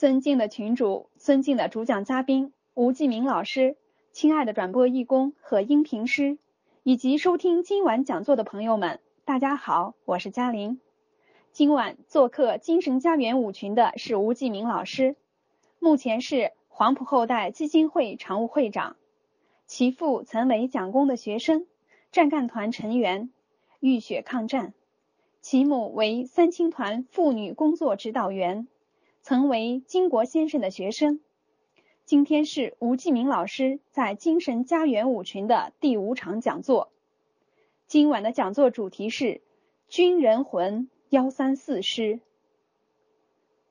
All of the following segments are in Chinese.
尊敬的群主，尊敬的主讲嘉宾吴继明老师，亲爱的转播义工和音频师，以及收听今晚讲座的朋友们，大家好，我是嘉玲。今晚做客精神家园舞群的是吴继明老师，目前是黄埔后代基金会常务会长，其父曾为蒋公的学生、战干团成员，浴血抗战。其母为三青团妇女工作指导员，曾为金国先生的学生。今天是吴继明老师在精神家园五群的第五场讲座。今晚的讲座主题是军人魂幺三四师。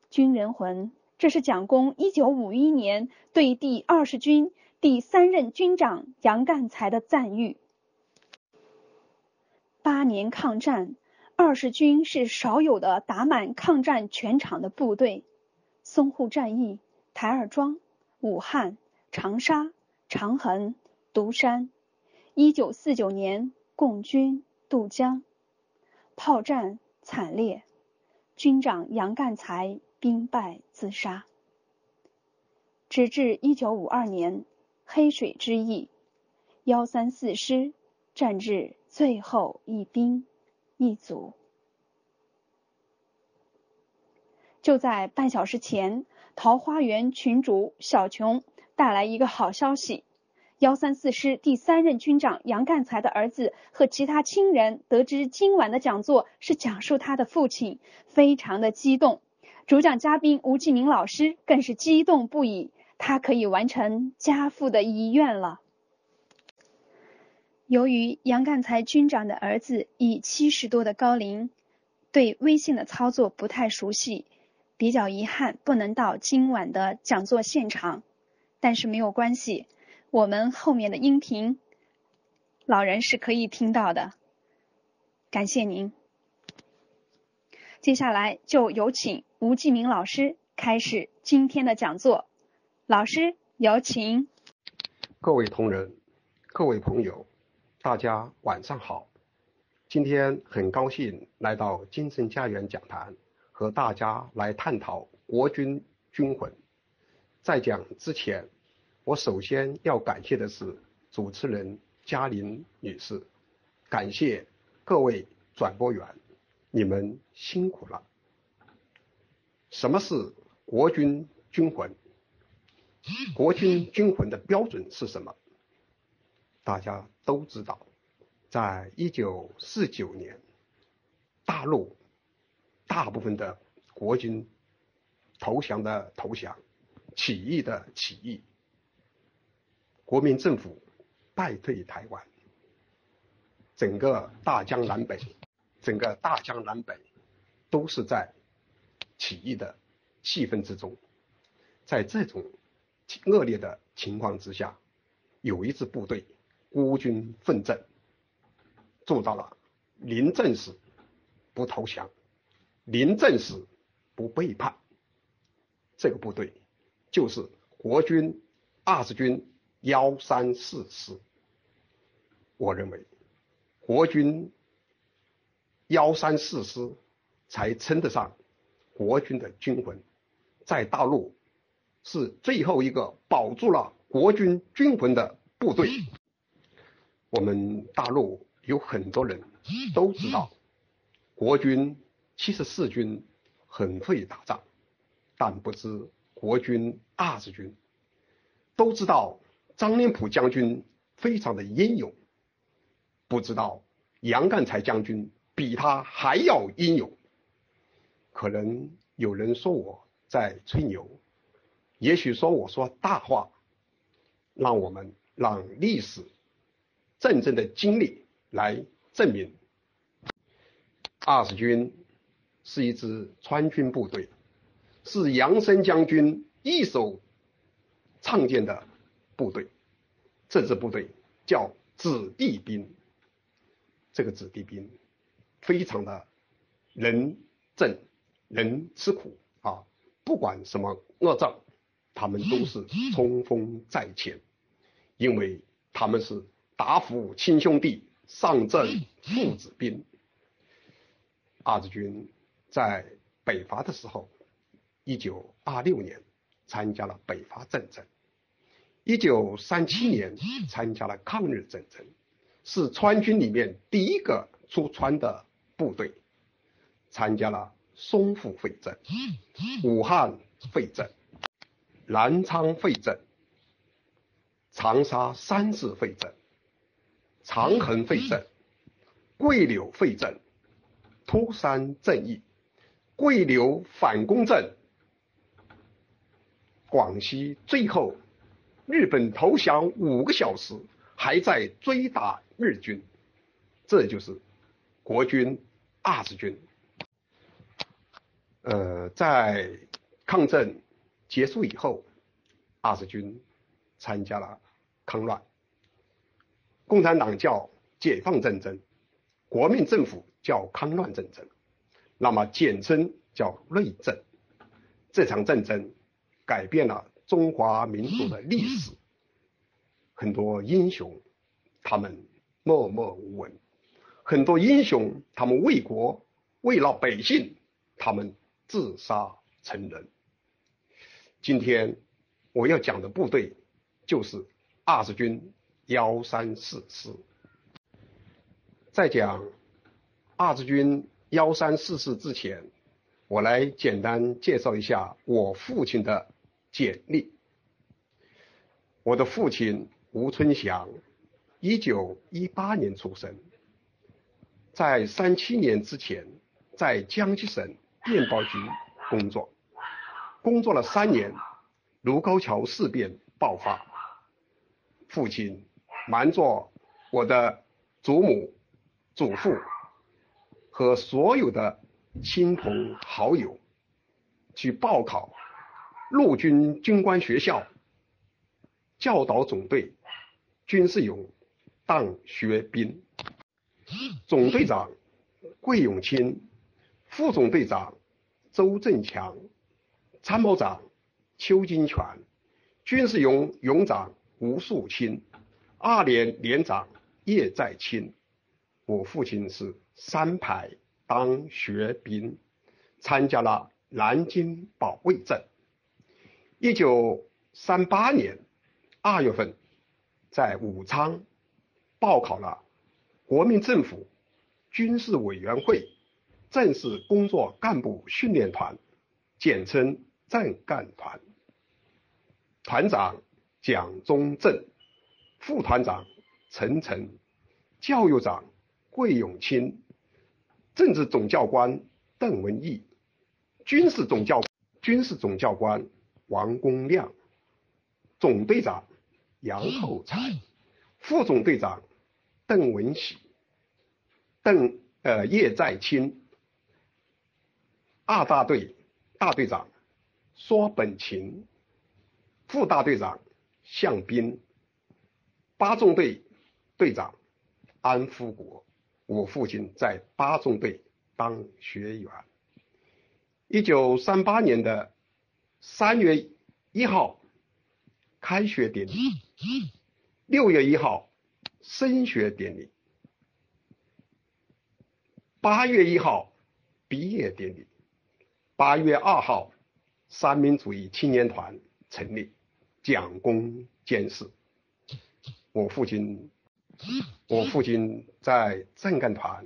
军人魂，这是蒋公一九五一年对第二十军第三任军长杨干才的赞誉。八年抗战。二十军是少有的打满抗战全场的部队，淞沪战役、台儿庄、武汉、长沙、长衡、独山。一九四九年共军渡江，炮战惨烈，军长杨干才兵败自杀。直至一九五二年黑水之役，幺三四师战至最后一兵。一卒。就在半小时前，桃花源群主小琼带来一个好消息：幺三四师第三任军长杨干才的儿子和其他亲人得知今晚的讲座是讲述他的父亲，非常的激动。主讲嘉宾吴继明老师更是激动不已，他可以完成家父的遗愿了。由于杨干才军长的儿子已七十多的高龄，对微信的操作不太熟悉，比较遗憾不能到今晚的讲座现场。但是没有关系，我们后面的音频，老人是可以听到的。感谢您。接下来就有请吴继明老师开始今天的讲座。老师有请。各位同仁，各位朋友。大家晚上好，今天很高兴来到精神家园讲坛，和大家来探讨国军军魂。在讲之前，我首先要感谢的是主持人嘉玲女士，感谢各位转播员，你们辛苦了。什么是国军军魂？国军军魂的标准是什么？大家都知道，在一九四九年，大陆大部分的国军投降的投降，起义的起义，国民政府败退台湾，整个大江南北，整个大江南北都是在起义的气氛之中，在这种恶劣的情况之下，有一支部队。孤军奋战，做到了临阵时不投降，临阵时不背叛。这个部队就是国军二十军幺三四师。我认为，国军幺三四师才称得上国军的军魂，在大陆是最后一个保住了国军军魂的部队。我们大陆有很多人都知道，国军七十四军很会打仗，但不知国军二十军。都知道张灵甫将军非常的英勇，不知道杨干才将军比他还要英勇。可能有人说我在吹牛，也许说我说大话，让我们让历史。真正的经历来证明，二十军是一支川军部队，是杨森将军一手创建的部队。这支部队叫子弟兵，这个子弟兵非常的能正能吃苦啊，不管什么恶仗，他们都是冲锋在前，因为他们是。打虎亲兄弟，上阵父子兵。二十军在北伐的时候，一九二六年参加了北伐战争，一九三七年参加了抗日战争，是川军里面第一个出川的部队，参加了淞沪会战、武汉会战、南昌会战、长沙三次会战、长衡会战、桂柳会战、突山战役。桂柳反攻战，广西最后日本投降五个小时，还在追打日军，这就是国军二十军。呃，在抗战结束以后，二十军参加了抗乱，共产党叫解放战争，国民政府叫抗乱战争。那么简称叫内战。这场战争改变了中华民族的历史，很多英雄他们默默无闻，很多英雄他们为国为了百姓，他们自杀成人。今天我要讲的部队就是二十军幺三四师。在讲二十军。幺三四四之前，我来简单介绍一下我父亲的简历。我的父亲吴春祥，一九一八年出生，在三七年之前在江西省电报局工作，工作了三年，卢沟桥事变爆发，父亲瞒着我的祖母、祖父。和所有的亲朋好友去报考陆军军官学校教导总队军事勇当学兵，总队长桂永清，副总队长周振强，参谋长邱金泉，军事勇勇长吴树清，二连连长叶在清。我父亲是。三排当学兵，参加了南京保卫战。一九三八年二月份，在武昌报考了国民政府军事委员会正式工作干部训练团，简称战干团。团长蒋中正，副团长陈诚，教育长桂永清。政治总教官邓文义，军事总教军事总教官王公亮，总队长杨厚才，副总队长邓文喜，邓呃叶在清，二大队大队长说本勤，副大队长向斌，八纵队队长安福国。我父亲在八中队当学员。一九三八年的三月一号开学典礼，六月一号升学典礼，八月一号毕业典礼，八月二号三民主义青年团成立，蒋公监视。我父亲。我父亲在政干团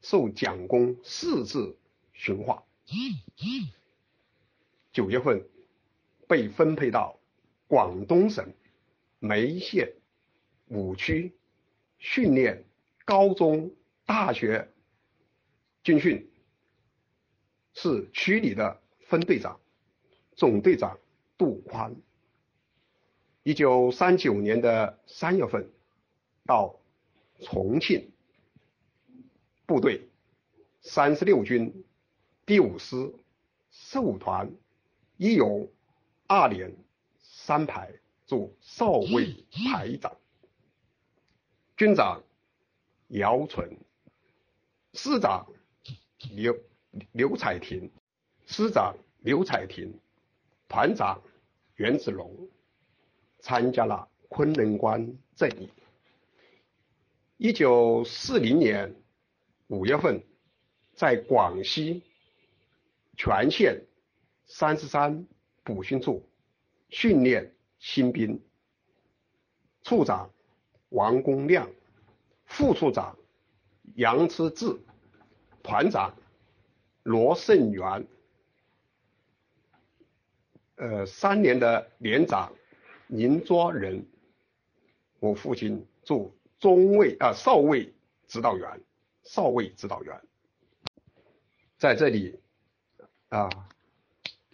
受蒋公四次训话，九月份被分配到广东省梅县五区训练高中、大学军训，是区里的分队长，总队长杜宽。一九三九年的三月份。到重庆部队三十六军第五师十五团一勇二连三排做少尉排长，军长姚纯，师长刘刘彩婷，师长刘彩婷，团长袁子龙，参加了昆仑关战役。一九四零年五月份，在广西全县三十三补训处训练新兵，处长王公亮，副处长杨之志，团长罗胜元，呃，三年的连长宁卓仁，我父亲做中尉啊少尉指导员，少尉指导员，在这里啊。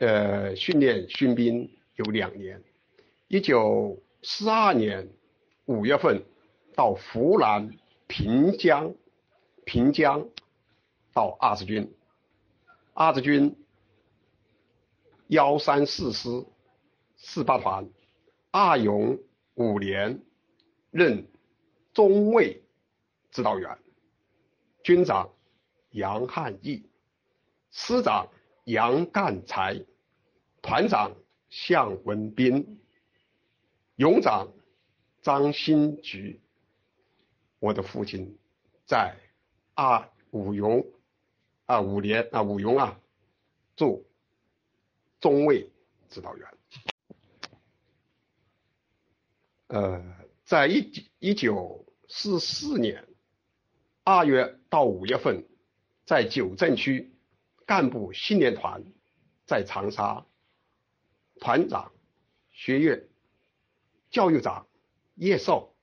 呃，训练新兵有两年，一九四二年五月份到湖南平江，平江到二十军，二十军幺三四师四八团二勇五连，任中尉指导员，军长杨汉义，师长。杨干才，团长向文斌，勇长张新菊。我的父亲在二五勇啊五连啊五勇啊做中尉指导员。呃，在一一九四四年二月到五月份，在九镇区。干部训练团在长沙，团长学院教育长叶少，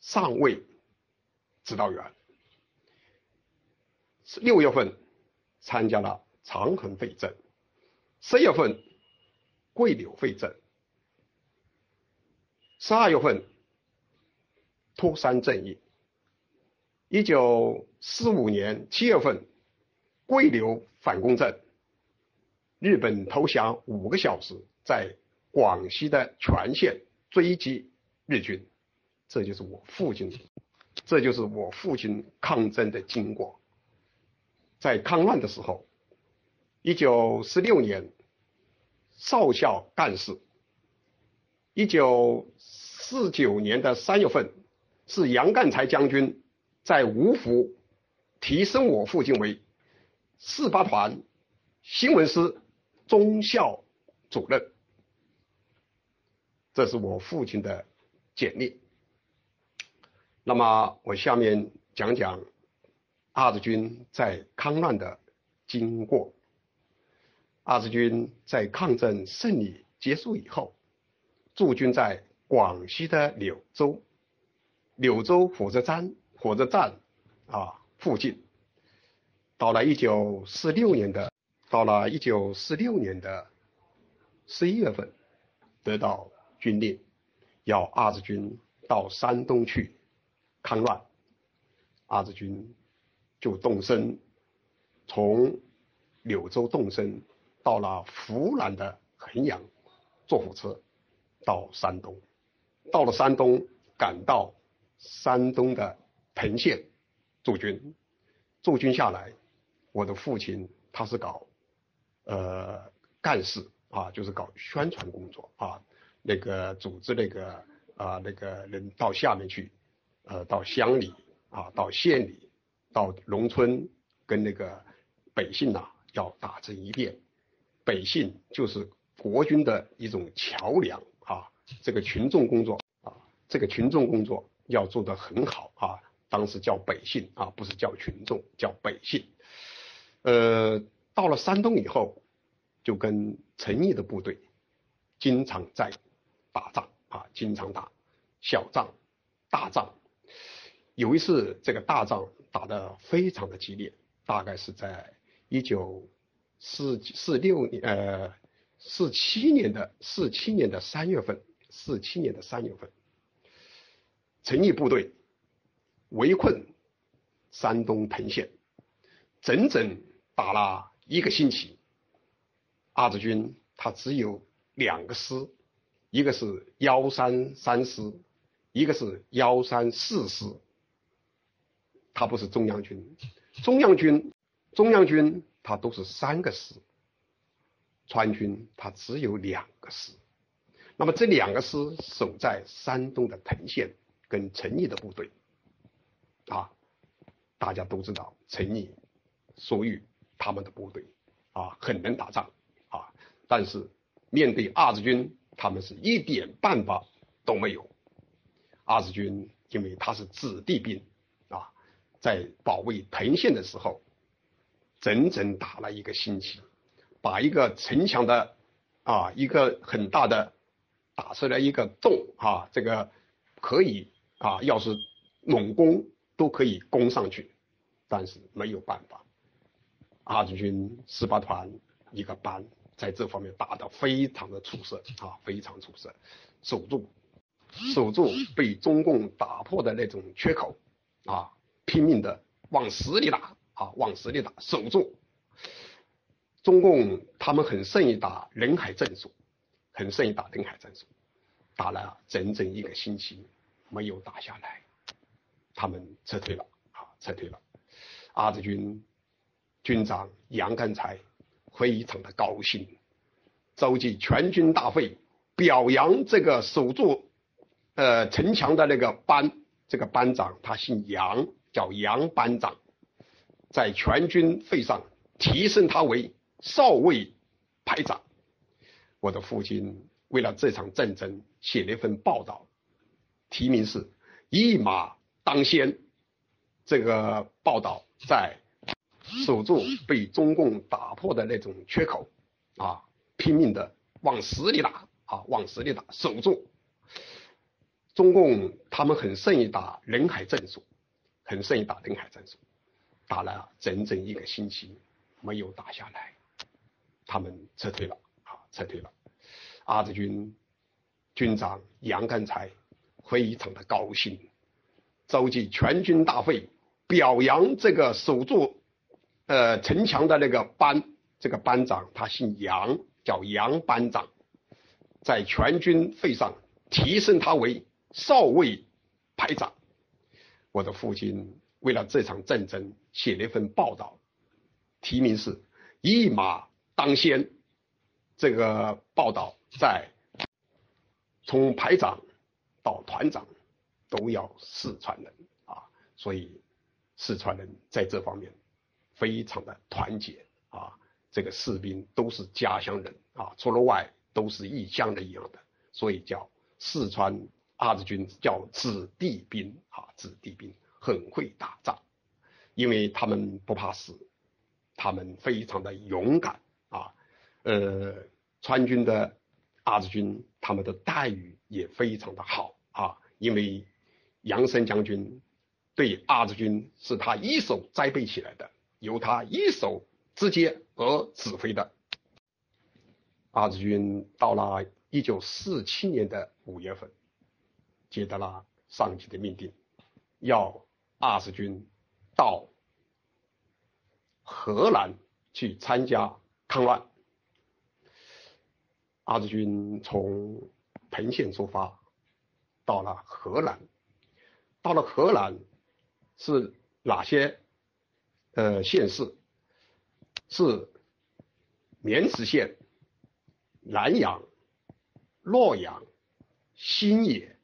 上尉指导员。六月份参加了长衡会战，十月份桂柳会战，十二月份脱山阵役。一九四五年七月份。桂柳反攻战，日本投降五个小时，在广西的全线追击日军，这就是我父亲，这就是我父亲抗争的经过。在抗乱的时候，一九四六年少校干事，一九四九年的三月份，是杨干才将军在芜湖提升我父亲为。四八团新闻司中校主任，这是我父亲的简历。那么我下面讲讲二十军在抗乱的经过。二十军在抗战胜利结束以后，驻军在广西的柳州，柳州火车站火车站啊附近。到了一九四六年的，到了一九四六年的十一月份，得到军令，要二十军到山东去抗乱。二十军就动身，从柳州动身，到了湖南的衡阳，坐火车到山东。到了山东，赶到山东的彭县驻军，驻军下来。我的父亲他是搞，呃，干事啊，就是搞宣传工作啊，那个组织那个啊那个人到下面去，呃，到乡里啊，到县里，到农村，跟那个百姓呐要打成一片，百姓就是国军的一种桥梁啊，这个群众工作啊，这个群众工作要做得很好啊，当时叫百姓啊，不是叫群众，叫百姓。呃，到了山东以后，就跟陈毅的部队经常在打仗啊，经常打小仗、大仗。有一次，这个大仗打得非常的激烈，大概是在一九四四六年呃四七年的四七年的三月份，四七年的三月份，陈毅部队围困山东滕县，整整。打了一个星期，二十军他只有两个师，一个是幺三三师，一个是幺三四师，他不是中央军，中央军中央军他都是三个师，川军他只有两个师，那么这两个师守在山东的滕县，跟陈毅的部队，啊，大家都知道陈毅属于。他们的部队啊，很能打仗啊，但是面对二十军，他们是一点办法都没有。二十军因为他是子弟兵啊，在保卫藤县的时候，整整打了一个星期，把一个城墙的啊一个很大的打出来一个洞啊，这个可以啊，要是猛攻都可以攻上去，但是没有办法。二十军十八团一个班在这方面打得非常的出色啊，非常出色，守住守住被中共打破的那种缺口啊，拼命的往死里打啊，往死里打，守住。中共他们很善于打人海战术，很善于打人海战术，打了整整一个星期没有打下来，他们撤退了啊，撤退了。二十军。军长杨干才非常的高兴，召集全军大会，表扬这个守住呃城墙的那个班，这个班长他姓杨，叫杨班长，在全军会上提升他为少尉排长。我的父亲为了这场战争写了一份报道，题名是“一马当先”。这个报道在。守住被中共打破的那种缺口，啊，拼命的往死里打，啊，往死里打，守住。中共他们很善于打人海战术，很善于打人海战术，打了整整一个星期没有打下来，他们撤退了，啊，撤退了。二十军军长杨干才非常的高兴，召集全军大会，表扬这个守住。呃，城墙的那个班，这个班长他姓杨，叫杨班长，在全军会上提升他为少尉排长。我的父亲为了这场战争写了一份报道，题名是“一马当先”。这个报道在从排长到团长都要四川人啊，所以四川人在这方面。非常的团结啊！这个士兵都是家乡人啊，除了外都是异乡的一样的，所以叫四川二十军叫子弟兵啊，子弟兵很会打仗，因为他们不怕死，他们非常的勇敢啊。呃，川军的二十军他们的待遇也非常的好，因为杨森将军对二十军是他一手栽培起来的。由他一手直接而指挥的二十军，到了一九四七年的五月份，接到了上级的命令，要二十军到河南去参加抗乱。二十军从彭县出发，到了河南，到了河南是哪些？呃，县市是渑池县、南阳、洛阳、新野、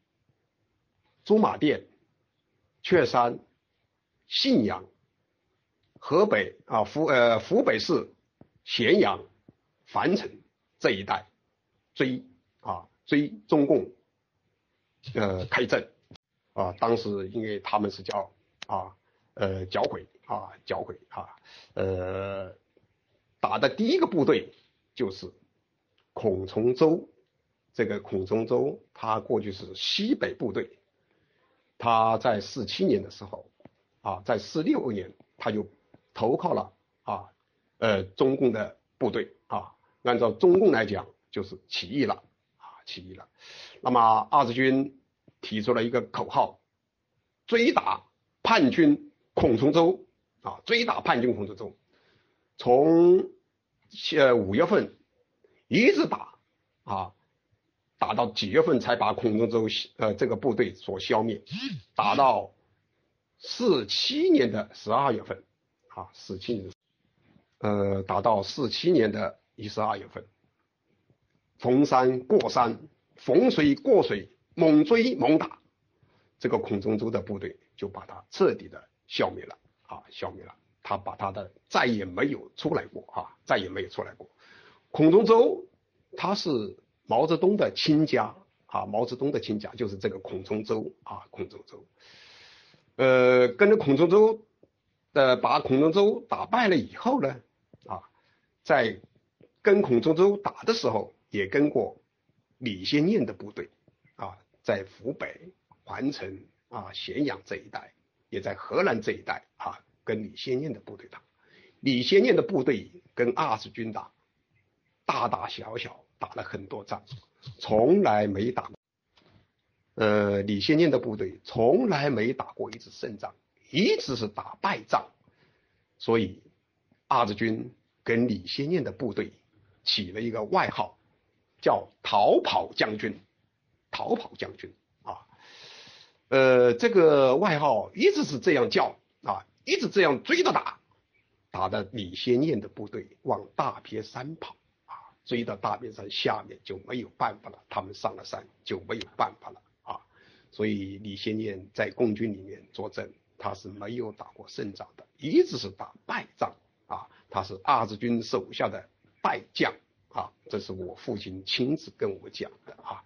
驻马店、确山、信阳，河北啊湖呃湖北市咸阳、樊城这一带追啊追中共呃开战啊，当时因为他们是叫啊呃剿匪。啊，剿匪啊，呃，打的第一个部队就是孔崇周，这个孔崇周他过去是西北部队，他在四七年的时候，啊，在四六年他就投靠了啊，呃，中共的部队啊，按照中共来讲就是起义了啊，起义了。那么二十军提出了一个口号，追打叛军孔崇周。啊，追打叛军孔崇周，从呃五月份一直打啊，打到几月份才把孔崇周呃这个部队所消灭，打到四七年的十二月份。啊，四七年，呃，打到四七年的一十二月份，逢山过山，逢水过水，猛追猛打，这个孔崇周的部队就把他彻底的消灭了。啊，消灭了。他把他的再也没有出来过啊，再也没有出来过。孔仲周他是毛泽东的亲家啊，毛泽东的亲家就是这个孔仲周啊，孔仲周，呃，跟着孔仲周的把孔仲周打败了以后呢，啊，在跟孔仲周打的时候也跟过李先念的部队，在湖北环城啊咸阳这一带，也在河南这一带啊。跟李先念的部队打，李先念的部队跟二十军打，大大小小打了很多仗，从来没打。呃，李先念的部队从来没打过一次胜仗，一直是打败仗。所以二十军跟李先念的部队起了一个外号，叫“逃跑将军”。逃跑将军啊，呃，这个外号一直是这样叫啊。一直这样追着打，打的李先念的部队往大别山跑啊，追到大别山下面就没有办法了，他们上了山就没有办法了啊，所以李先念在共军里面作证，他是没有打过胜仗的，一直是打败仗啊，他是二十军手下的败将啊，这是我父亲亲自跟我讲的啊，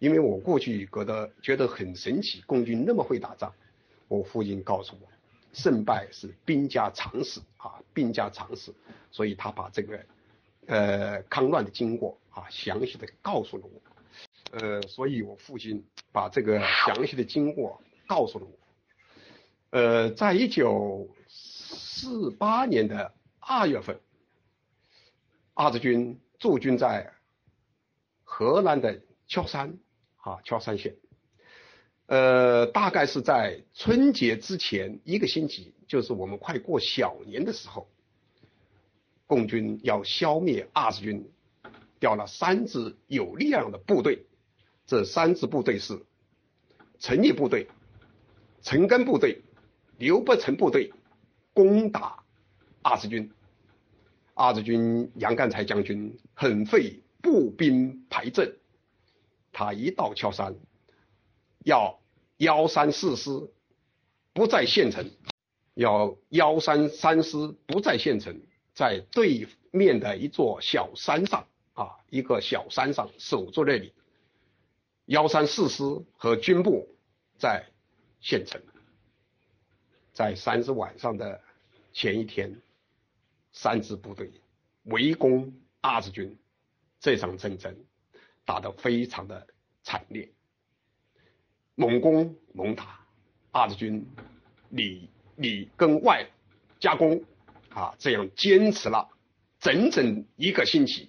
因为我过去觉得觉得很神奇，共军那么会打仗，我父亲告诉我。胜败是兵家常事啊，兵家常事，所以他把这个呃抗乱的经过啊详细的告诉了我，呃，所以我父亲把这个详细的经过告诉了我，呃，在一九四八年的二月份，二十军驻军在河南的敲山啊敲山县。呃，大概是在春节之前一个星期，就是我们快过小年的时候，共军要消灭二十军，调了三支有力量的部队，这三支部队是陈毅部队、陈赓部队、刘伯承部队，攻打二十军。二十军杨干才将军很会步兵排阵，他一到敲山，要。幺三四师不在县城，要幺三三师不在县城，在对面的一座小山上啊，一个小山上守住那里。幺三四师和军部在县城，在三十晚上的前一天，三支部队围攻二十军，这场战争打得非常的惨烈。猛攻猛打，二十军里里跟外夹攻啊，这样坚持了整整一个星期，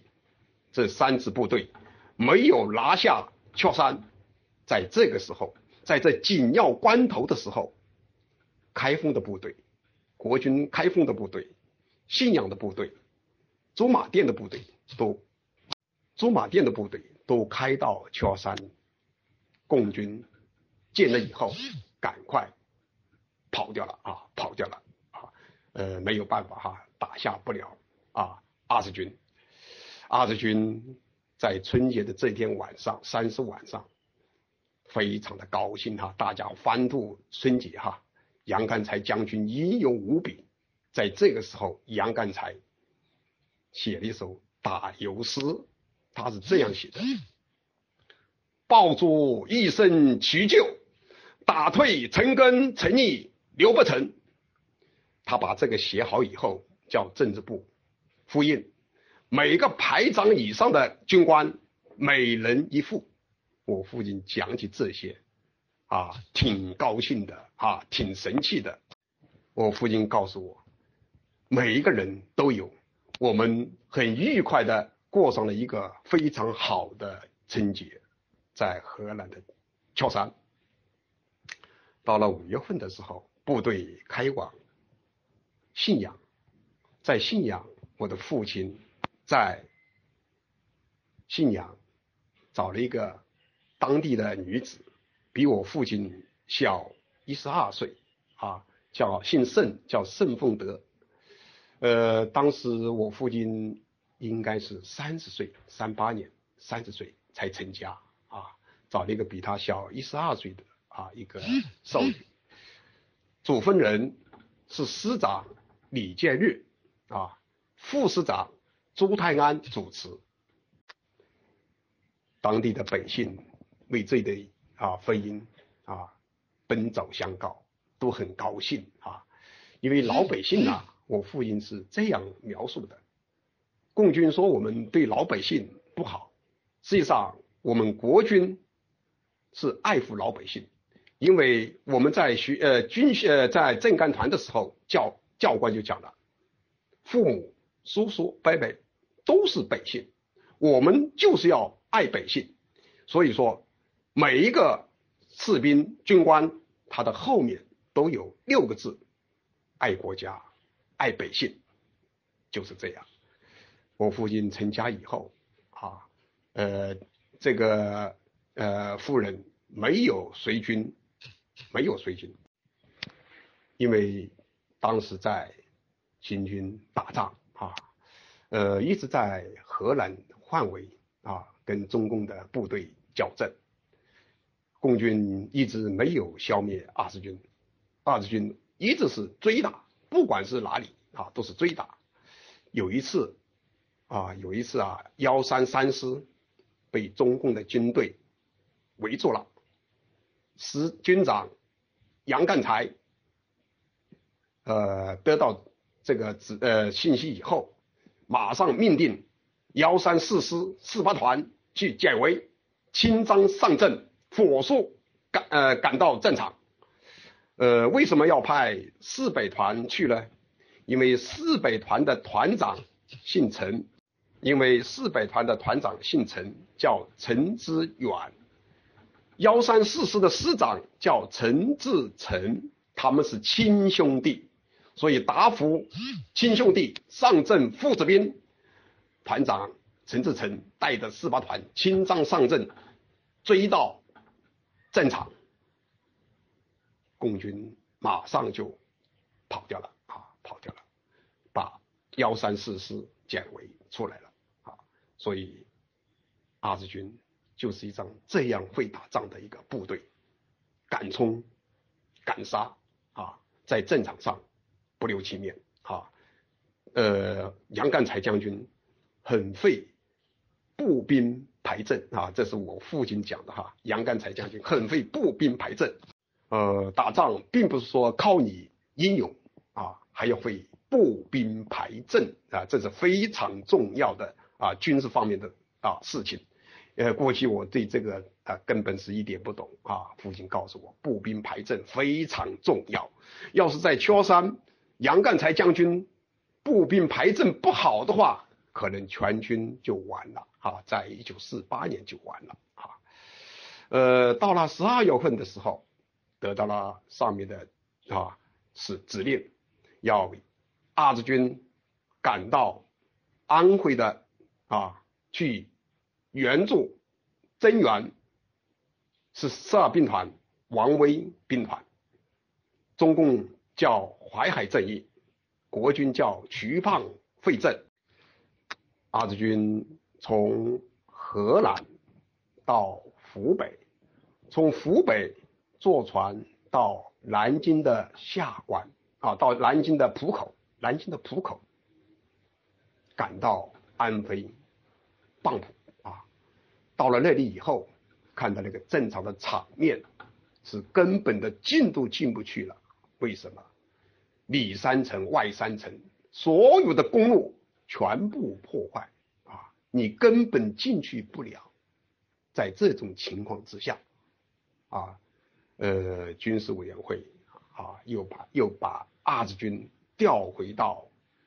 这三支部队没有拿下敲山。在这个时候，在这紧要关头的时候，开封的部队、国军开封的部队、信阳的部队、驻马店的部队都驻马店的部队都开到敲山，共军。见了以后，赶快跑掉了啊，跑掉了啊，呃，没有办法哈，打下不了啊。二十军，二十军在春节的这天晚上，三十晚上，非常的高兴哈，大家欢度春节哈。杨干才将军英勇无比，在这个时候，杨干才写了一首打油诗，他是这样写的：抱住一声齐救。打退陈赓、陈毅、刘伯承，他把这个写好以后，叫政治部复印，每个排长以上的军官每人一副。我父亲讲起这些，啊，挺高兴的，啊，挺神气的。我父亲告诉我，每一个人都有，我们很愉快的过上了一个非常好的春节，在河南的乔山。到了五月份的时候，部队开往信阳，在信阳，我的父亲在信阳找了一个当地的女子，比我父亲小一十二岁，啊，叫姓盛，叫盛凤德。呃，当时我父亲应该是三十岁，三八年三十岁才成家，啊，找了一个比他小一十二岁的。啊，一个少女，主婚人是师长李建日啊，副师长朱泰安主持。当地的百姓为这对啊婚姻啊奔走相告，都很高兴啊，因为老百姓啊，我父亲是这样描述的：共军说我们对老百姓不好，实际上我们国军是爱护老百姓，因为我们在学呃军呃在政干团的时候，教教官就讲了，父母、叔叔、伯伯都是百姓，我们就是要。爱百姓，所以说每一个士兵军官，他的后面都有六个字：爱国家，爱百姓，就是这样。我父亲成家以后，啊，呃，这个呃夫人没有随军，没有随军，因为当时在行军打仗啊，呃，一直在河南范围啊。跟中共的部队交战，共军一直没有消灭二十军，二十军一直是追打，不管是哪里啊，都是追打。有一次啊，有一次啊，幺三三师被中共的军队围住了，师军长杨干才，呃，得到这个指呃信息以后，马上命令幺三四师四八团。去解围，轻装上阵，火速赶呃赶到战场。呃，为什么要派四北团去呢？因为四北团的团长姓陈，因为四百团的团长姓陈，叫陈之远。幺三四师的师长叫陈志成，他们是亲兄弟，所以答复亲兄弟上阵父子兵，团长。陈志成带着四八团轻装上阵，追到战场，共军马上就跑掉了啊，跑掉了，把幺三四师解围出来了，所以二十军就是一张这样会打仗的一个部队，敢冲敢杀啊，在战场上不留情面啊，呃，杨干才将军很会。步兵排阵啊，这是我父亲讲的哈。杨干才将军很会步兵排阵，呃，打仗并不是说靠你英勇啊，还要会步兵排阵啊，这是非常重要的啊军事方面的啊事情。呃，过去我对这个啊根本是一点不懂啊，父亲告诉我步兵排阵非常重要，要是在秋山杨干才将军步兵排阵不好的话。可能全军就完了啊，在一九四八年就完了啊。呃，到了十二月份的时候，得到了上面的啊是指令，要二十军赶到安徽的啊去援助增援，是十二兵团王威兵团，中共叫淮海战役，国军叫徐蚌会战。二十军从河南到湖北，从湖北坐船到南京的下关啊，到南京的浦口，南京的浦口，赶到安徽蚌埠啊，到了那里以后，看到那个正常的场面，是根本的进都进不去了。为什么？里三层外三层，所有的公路。全部破坏啊！你根本进去不了。在这种情况之下，啊，呃，军事委员会啊，又把又把二十军调回到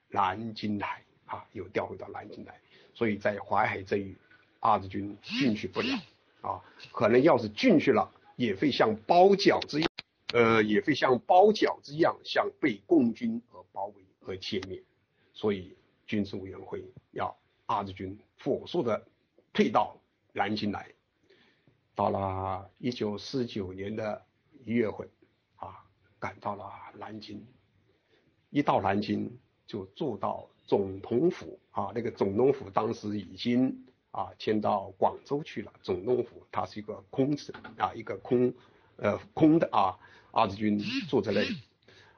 南京来啊，又调回到南京来。所以在淮海这一，二十军进去不了啊。可能要是进去了，也会像包饺子一样，呃，也会像包饺子一样，像被共军而包围和歼灭。所以。军事委员会要二十军火速的退到南京来。到了一九四九年的一月份，啊，赶到了南京。一到南京就住到总统府啊，那个总统府当时已经啊迁到广州去了。总统府它是一个空城啊，一个空呃空的啊。二十军住在那里。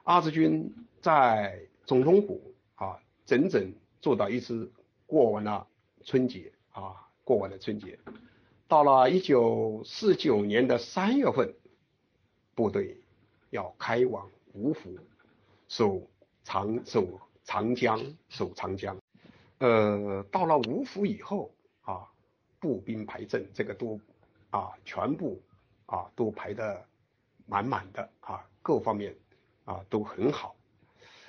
二十军在总统府啊，整整做到一直过完了春节啊，过完了春节。到了一九四九年的三月份，部队要开往芜湖，守长守长江，守长江。呃，到了芜湖以后啊，步兵排阵，这个都啊全部啊都排的满满的啊，各方面啊都很好。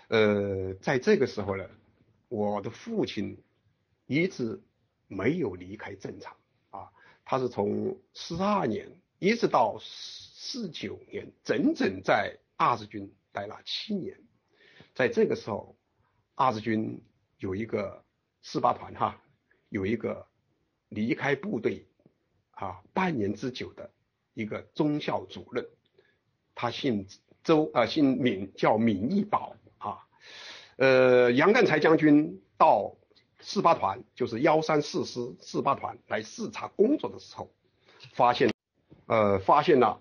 呃，在这个时候呢，我的父亲一直没有离开战场啊，他是从四二年一直到四九年，整整在二十军待了七年。在这个时候，二十军有一个四八团哈，有一个离开部队啊半年之久的一个中校主任，他姓周啊，姓闵，叫闵义宝啊。呃，杨干才将军到四八团，就是幺三四师四八团来视察工作的时候，发现，呃，发现了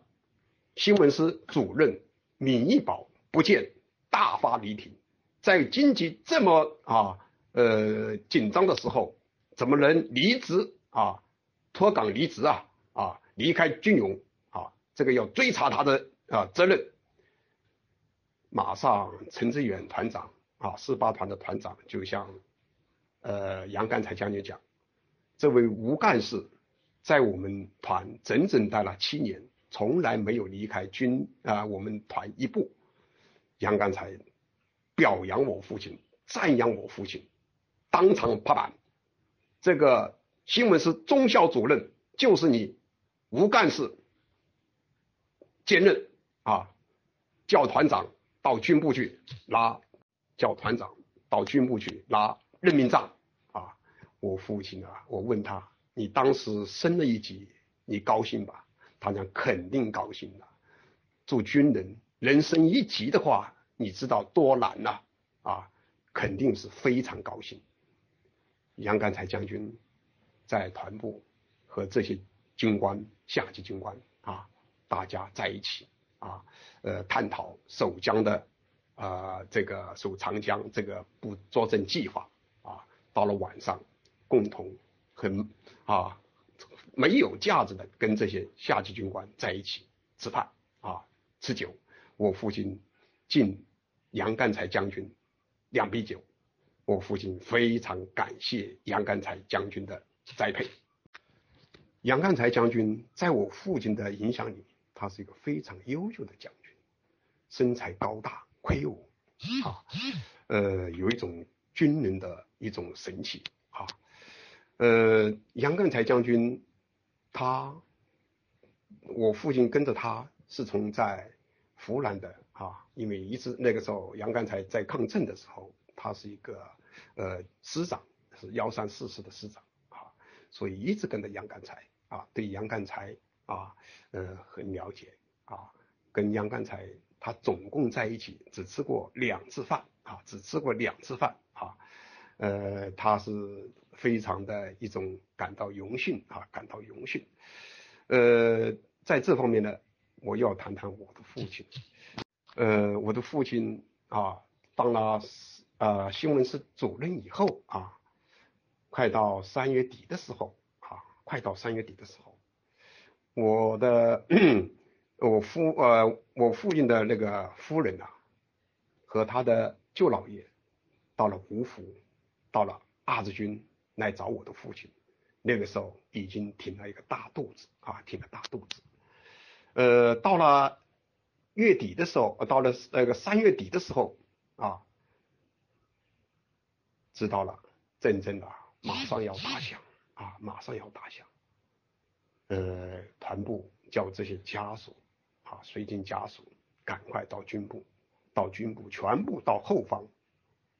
新闻师主任闵义宝不见，大发雷霆，在经济这么啊呃紧张的时候，怎么能离职啊，脱岗离职啊啊，离开军营啊，这个要追查他的啊责任。马上陈志远团长。啊，四八团的团长就像，呃，杨干才将军讲，这位吴干事在我们团整整待了七年，从来没有离开军啊，我们团一步。杨干才表扬我父亲，赞扬我父亲，当场拍板，这个新闻是中校主任就是你吴干事兼任啊，叫团长到军部去拿。叫团长到军部去拿任命状啊！我父亲啊，我问他，你当时升了一级，你高兴吧？他讲肯定高兴的。做军人，人升一级的话，你知道多难呐啊！肯定是非常高兴。杨干才将军在团部和这些军官、下级军官啊，大家在一起啊，呃，探讨守江的。啊，这个守长江这个不作战计划啊，到了晚上，共同很啊没有价值的跟这些下级军官在一起吃饭啊吃酒。我父亲敬杨干才将军两杯酒，我父亲非常感谢杨干才将军的栽培。杨干才将军在我父亲的影响里，他是一个非常优秀的将军，身材高大。魁梧啊，呃，有一种军人的一种神气啊，呃，杨干才将军，他，我父亲跟着他是从在湖南的，因为一直那个时候杨干才在抗震的时候，他是一个呃师长，是幺三四师的师长啊，所以一直跟着杨干才啊，对杨干才啊，呃，很了解啊，跟杨干才。他总共在一起只吃过两次饭啊，只吃过两次饭啊，呃，他是非常的一种感到荣幸啊，感到荣幸。呃，在这方面呢，我要谈谈我的父亲。呃，我的父亲啊，当了呃新闻室主任以后啊，快到三月底的时候啊，快到三月底的时候，我的。我父呃，我父亲的那个夫人呐，和他的舅老爷到了芜湖，到了二子军来找我的父亲。那个时候已经挺了一个大肚子啊，挺了大肚子。呃，到了月底的时候，到了那个三月底的时候啊，知道了真正的马上要打响啊，马上要打响。呃，团部叫这些家属。啊，随军家属赶快到军部，到军部全部到后方，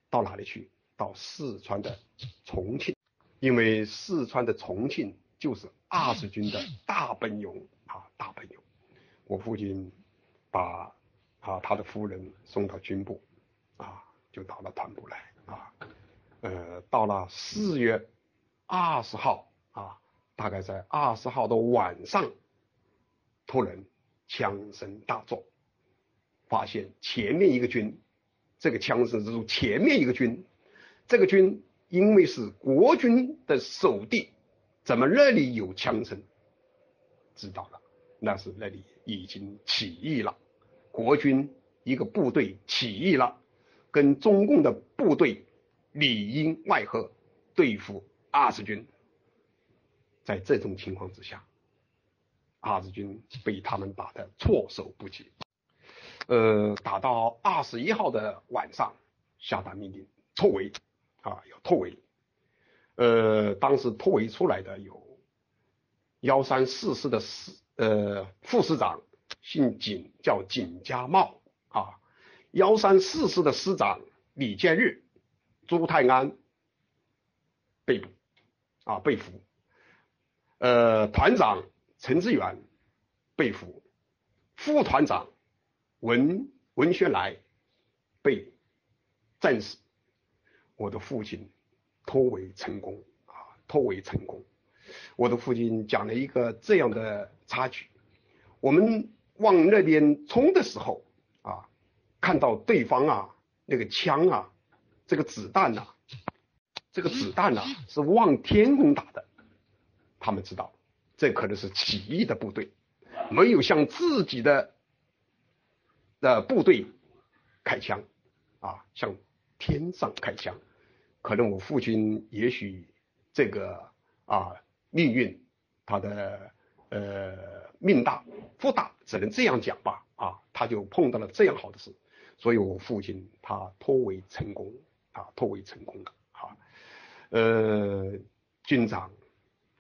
到哪里去？到四川的重庆，因为四川的重庆就是二十军的大本营啊，大本营。我父亲把啊他的夫人送到军部，啊，就到了团部来啊，呃，到了四月二十号啊，大概在二十号的晚上，突然。枪声大作，发现前面一个军这个枪声之中，前面一个军，这个军因为是国军的守地，怎么那里有枪声？知道了，那是那里已经起义了，国军一个部队起义了，跟中共的部队里应外合对付二十军。在这种情况之下，二十军被他们打得措手不及。呃，打到二十一号的晚上，下达命令突围，啊，要突围。呃，当时突围出来的有幺三四师的师呃副师长，姓景，叫景家茂啊。幺三四师的师长李建日、朱泰安被捕，啊，被俘。呃，团长陈志远被俘，副团长。文文学来被战死，我的父亲脱围成功啊，脱围成功。我的父亲讲了一个这样的插曲：我们往那边冲的时候啊，看到对方啊那个枪啊，这个子弹呐，这个子弹呐是望天空打的，他们知道这可能是起义的部队，没有向自己的。的部队开枪啊，向天上开枪。可能我父亲也许这个啊命运，他的呃命大福大，只能这样讲吧啊，他就碰到了这样好的事，所以我父亲他颇为成功啊，颇为成功的啊。呃，军长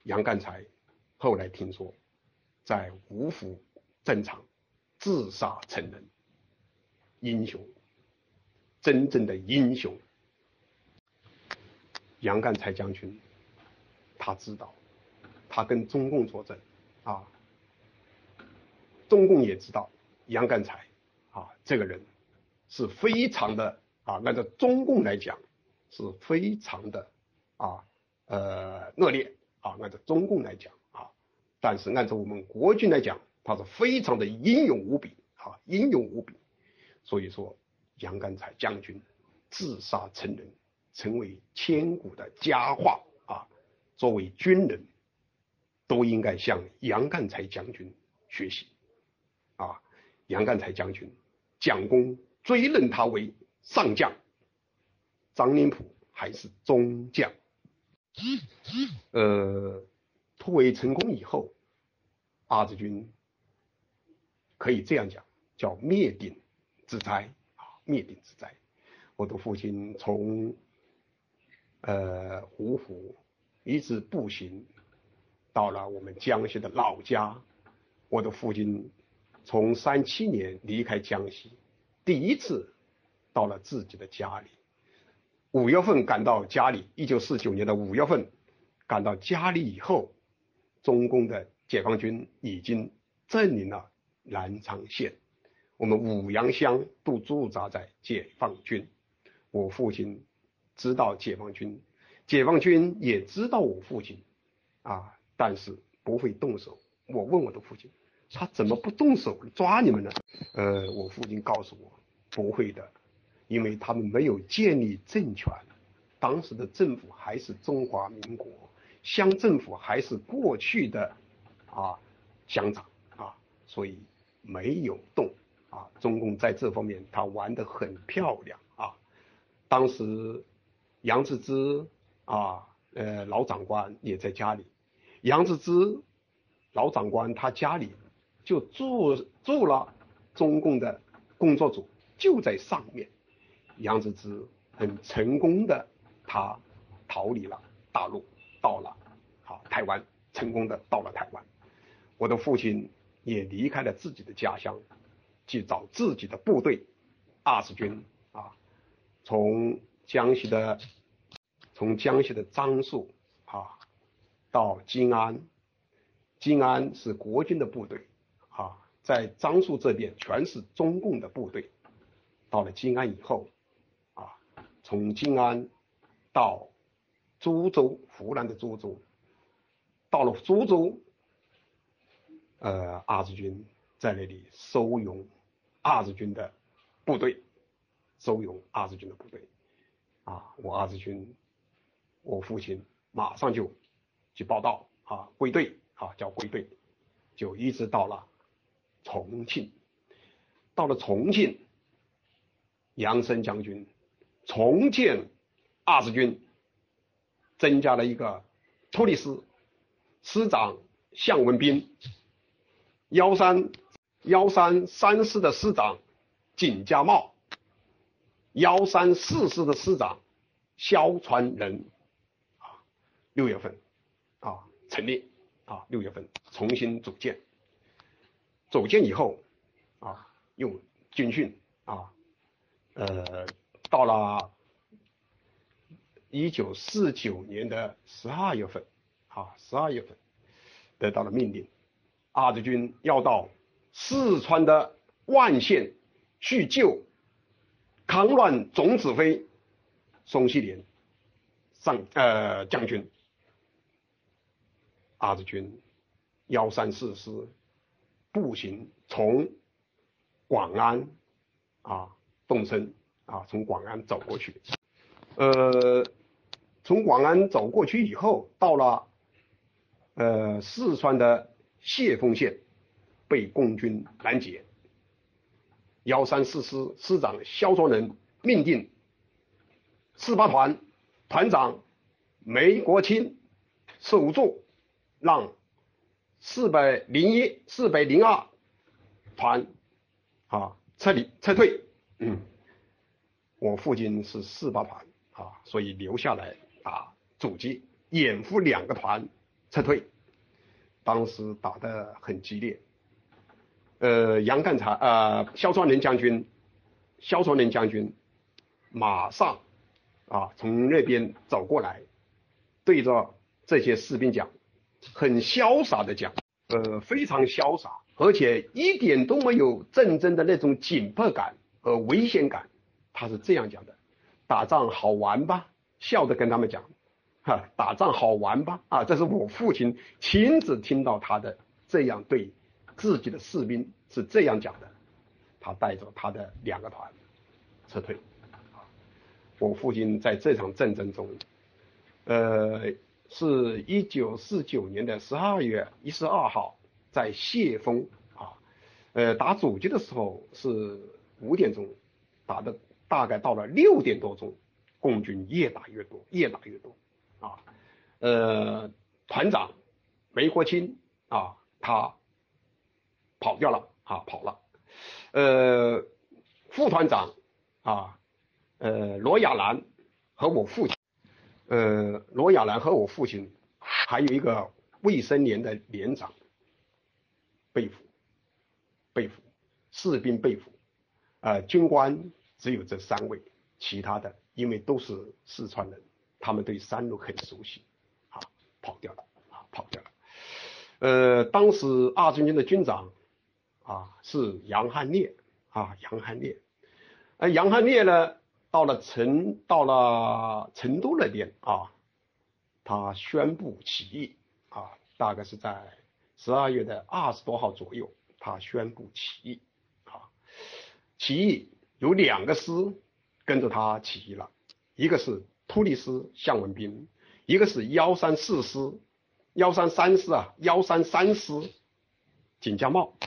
杨干才后来听说在芜湖战场自杀成人。英雄，真正的英雄，杨干才将军，他知道，他跟中共作证，啊，中共也知道杨干才，啊，这个人是非常的啊，按照中共来讲是非常的啊，呃，恶劣啊，按照中共来讲啊，但是按照我们国军来讲，他是非常的英勇无比啊，英勇无比。所以说，杨干才将军自杀成人，成为千古的佳话啊！作为军人，都应该向杨干才将军学习啊！杨干才将军，蒋公追认他为上将，张灵甫还是中将。呃，突围成功以后，二十军可以这样讲，叫灭顶。之灾啊，灭顶之灾！我的父亲从呃芜湖一直步行到了我们江西的老家。我的父亲从三七年离开江西，第一次到了自己的家里。五月份赶到家里，一九四九年的五月份赶到家里以后，中共的解放军已经占领了南昌县。我们五阳乡都驻扎在解放军，我父亲知道解放军，解放军也知道我父亲，啊，但是不会动手。我问我的父亲，他怎么不动手抓你们呢？呃，我父亲告诉我，不会的，因为他们没有建立政权，当时的政府还是中华民国，乡政府还是过去的啊乡长啊，所以没有动。啊，中共在这方面他玩得很漂亮啊！当时杨志之啊，呃，老长官也在家里，杨志之老长官他家里就住住了中共的工作组，就在上面。杨志之很成功的，他逃离了大陆，到了好台湾，成功的到了台湾。我的父亲也离开了自己的家乡。去找自己的部队，二十军啊，从江西的从江西的樟树到金安，金安是国军的部队啊，在樟树这边全是中共的部队。到了金安以后啊，从金安到株洲，湖南的株洲，到了株洲，呃，二十军在那里收容。二十军的部队，收容二十军的部队。啊，我二十军，我父亲马上就去报道啊，归队啊，叫归队，就一直到了重庆。到了重庆，杨森将军重建二十军，增加了一个突利师，师长向文斌，幺三幺三三师的师长景家茂，幺三四师的师长肖传仁，啊，六月份成立啊，六月份重新组建，组建以后啊。用军训啊，呃，到了一九四九年的十二月份啊，十二月份得到了命令，二十军要到四川的万县去救抗乱总指挥宋希濂上呃将军，二十军幺三四师步行从。广安，啊，动身啊，从广安走过去，呃，从广安走过去以后，到了，呃，四川的谢峰县，被共军拦截。幺三四师师长肖卓仁命令四八团团长梅国清守住，让四百零一、四百零二团。啊，撤离撤退，嗯，我父亲是四八团啊，所以留下来啊，阻击掩护两个团撤退。当时打得很激烈，呃，杨干才呃，肖传仁将军，肖传仁将军马上啊从那边走过来，对着这些士兵讲，很潇洒的讲，呃，非常潇洒。而且一点都没有战争的那种紧迫感和危险感，他是这样讲的：打仗好玩吧？笑着跟他们讲，哈，打仗好玩吧？啊，这是我父亲亲自听到他的这样对自己的士兵是这样讲的。他带着他的两个团撤退。我父亲在这场战争中，呃，是一九四九年的十二月一十二号。在谢峰啊，呃，打阻击的时候是五点钟，打的大概到了六点多钟，共军越打越多，越打越多啊，呃，团长梅国清啊，他跑掉了啊，跑了，呃，副团长啊，呃，罗亚兰和我父亲，呃，罗亚兰和我父亲，还有一个卫生连的连长。被俘，被俘，士兵被俘，呃，军官只有这三位，其他的因为都是四川人，他们对山路很熟悉，啊，跑掉了，啊，跑掉了。呃，当时二军军的军长啊是杨汉烈，啊，杨汉烈，呃，杨汉烈呢到了成到了成都那边啊，他宣布起义啊，大概是在。十二月的二十多号左右，他宣布起义，啊，起义有两个师跟着他起义了，一个是突尼斯向文斌，一个是幺三四师，幺三三师啊，幺三三师景家茂，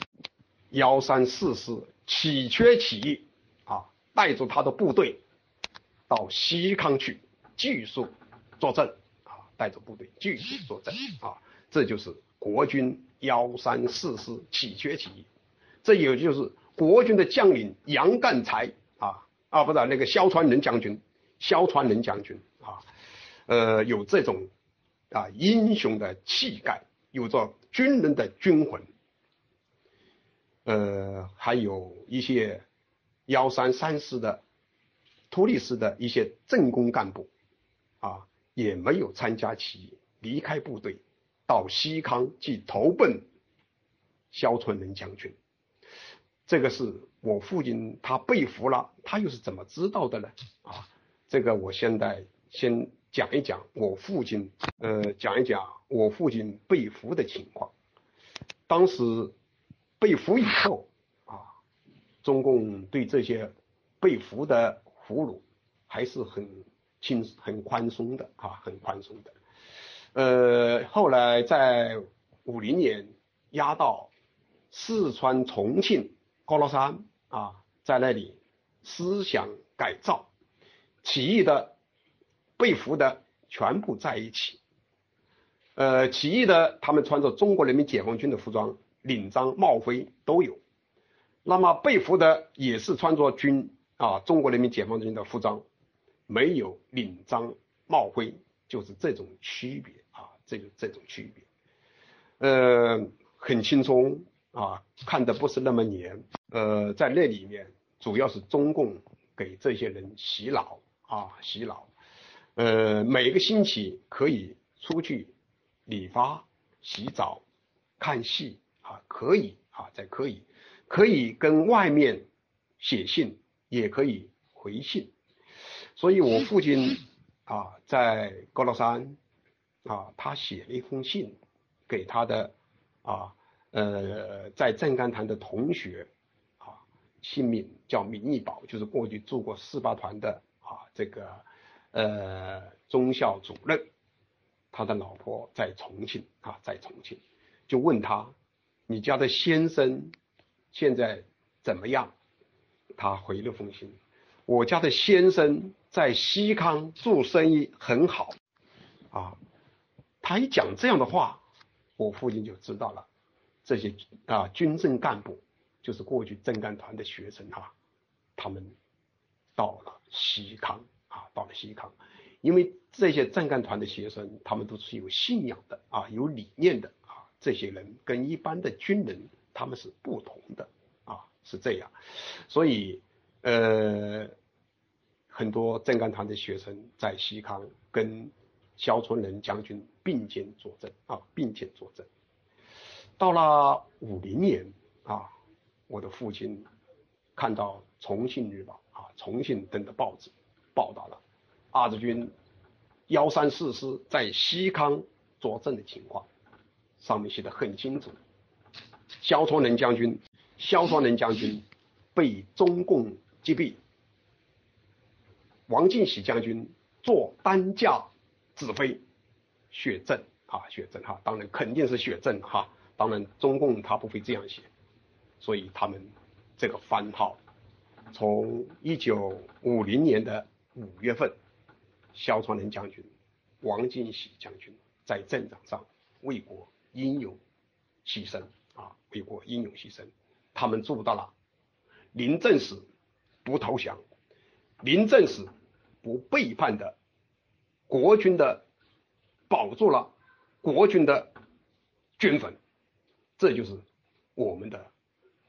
幺三四师起缺起义，啊，带着他的部队到西康去继续作战，啊，带着部队继续作战，啊，这就是。国军幺三四师起决起义，这也就是国军的将领杨干才啊啊，不是那个萧传仁将军，萧传仁将军啊，呃，有这种啊英雄的气概，有着军人的军魂，呃，还有一些幺三三师的突利师的一些政工干部啊，也没有参加起义，离开部队。到西康去投奔肖传仁将军，这个是我父亲他被俘了，他又是怎么知道的呢？啊，这个我现在先讲一讲我父亲，呃，讲一讲我父亲被俘的情况。当时被俘以后啊，中共对这些被俘的俘虏还是很轻、很宽松的啊，很宽松的。呃，后来在五零年押到四川重庆高乐山啊，在那里思想改造，起义的、被俘的全部在一起。呃，起义的他们穿着中国人民解放军的服装，领章、帽徽都有。那么被俘的也是穿着军啊，中国人民解放军的服装，没有领章、帽徽，就是这种区别啊。这个这种区别，呃，很轻松啊，看的不是那么严。呃，在那里面主要是中共给这些人洗脑啊，洗脑。呃，每个星期可以出去理发、洗澡、看戏啊，可以啊，在可以，可以跟外面写信，也可以回信。所以我父亲啊，在高乐山。啊，他写了一封信给他的啊呃在正干团的同学啊，姓名叫明义宝，就是过去做过四八团的啊这个呃中校主任，他的老婆在重庆啊在重庆，就问他你家的先生现在怎么样？他回了封信，我家的先生在西康做生意很好。啊。他一讲这样的话，我父亲就知道了，这些啊军政干部就是过去政干团的学生哈，他们到了西康啊，到了西康，因为这些政干团的学生，他们都是有信仰的啊，有理念的啊，这些人跟一般的军人他们是不同的，是这样，所以呃，很多政干团的学生在西康跟。肖春仁将军并肩作战啊，并肩作战。到了五零年啊，我的父亲看到《重庆日报》啊，重庆登的报纸报道了二十军幺三四师在西康作战的情况，上面写的很清楚。肖春仁将军，肖春仁将军被中共击毙，王进喜将军做担架。指挥血阵。啊，血阵哈，当然肯定是血阵哈，当然中共他不会这样写，所以他们这个番号，从一九五零年的五月份，肖传仁将军、王进喜将军在战场上为国英勇牺牲啊，为国英勇牺牲，他们做到了临阵时不投降，临阵时不背叛的。国军的保住了国军的军坟，这就是我们的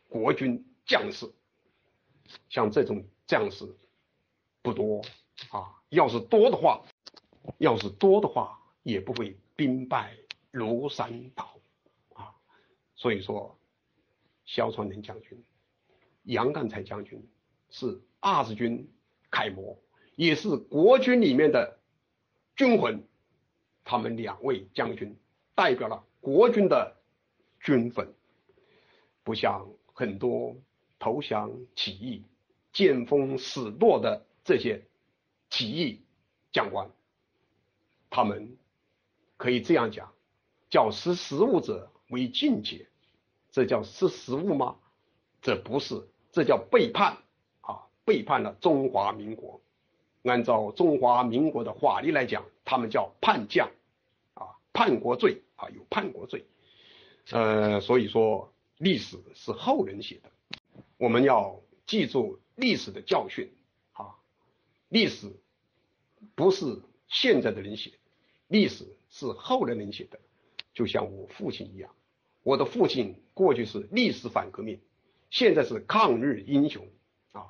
国军将士。像这种将士不多啊，要是多的话，要是多的话，也不会兵败如山倒啊。所以说，肖传仁将军、杨干才将军是二十军楷模，也是国军里面的。军魂，他们两位将军代表了国军的军魂，不像很多投降起义、见风使舵的这些起义将官，他们可以这样讲，叫识时务者为俊杰，这叫识时务吗？这不是，这叫背叛啊！背叛了中华民国。按照中华民国的法律来讲，他们叫叛将，啊，叛国罪啊，有叛国罪，呃，所以说历史是后人写的，我们要记住历史的教训啊，历史不是现在的人写，历史是后人人写的，就像我父亲一样，我的父亲过去是历史反革命，现在是抗日英雄啊，